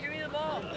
Give me the ball.